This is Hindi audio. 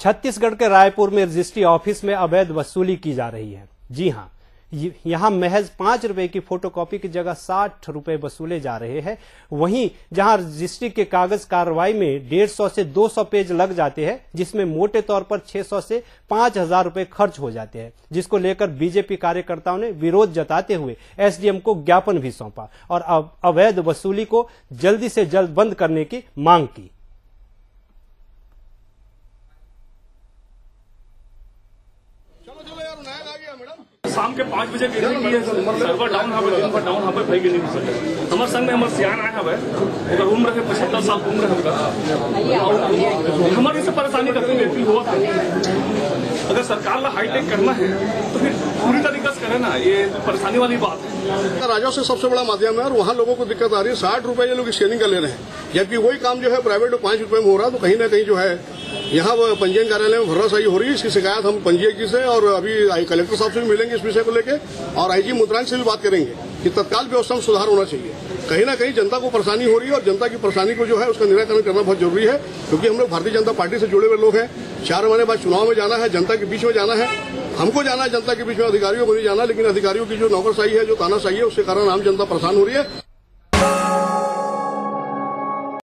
छत्तीसगढ़ के रायपुर में रजिस्ट्री ऑफ़िस में अवैध वसूली की जा रही है। जी हाँ यहाँ महज पाँच रुपए की फोटोकॉपी की जगह साठ रुपए वसूले जा रहे हैं। वहीं जहाँ रजिस्ट्री के कागज़ कार्रवाई में डेढ़ सौ से दो सौ पेज लग जाते हैं, जिसमें मोटे तौर पर छह सौ से पाँच हज़ार रुपए खर्च हो जाते हैं, जिसको लेकर बीजेपी कार्यकर्ताओं ने विरोध जताते हुए एसडीएम को ज्ञापन भी सौंपा और अवैध वसूली को जल्दी से जल्द बंद करने की मांग की। शाम के पाँच बजे की सर्वर डाउन हवे डाउन हवे भाई गिरने की हमारे संग में हमारे सियान आए हवे उम्र है पचहत्तर साल उम्र है हमारे से परेशानी करते व्यक्ति हुआ अगर सरकार ला हाईटेक करना है तो फिर पूरी तरीके से करे ना, ये परेशानी वाली बात है। राजा से सबसे बड़ा माध्यम है और वहाँ लोगों को दिक्कत आ रही है। साठ रुपए ये लोग स्कैनिंग का ले रहे हैं। जबकि वही काम जो है प्राइवेट पाँच रुपए में हो रहा है तो कहीं ना कहीं जो है यहाँ पंजीयन कार्यालय में भरोसाई हो रही है, इसकी शिकायत हम पंजीयक जी से और अभी कलेक्टर साहब से भी मिलेंगे इस विषय को लेकर और आईजी मुद्रांक से भी बात करेंगे कि तत्काल व्यवस्था में सुधार होना चाहिए। कहीं ना कहीं जनता को परेशानी हो रही है और जनता की परेशानी को जो है उसका निराकरण करना बहुत ज़रूरी है, क्योंकि हम लोग भारतीय जनता पार्टी से जुड़े हुए लोग हैं। चार महीने बाद चुनाव में जाना है, जनता के बीच में जाना है। हमको जाना है, जनता के बीच में, अधिकारियों को नहीं जाना, लेकिन अधिकारियों की जो नौकरशाही है, जो तानाशाही है, उसके कारण आम जनता परेशान हो रही है।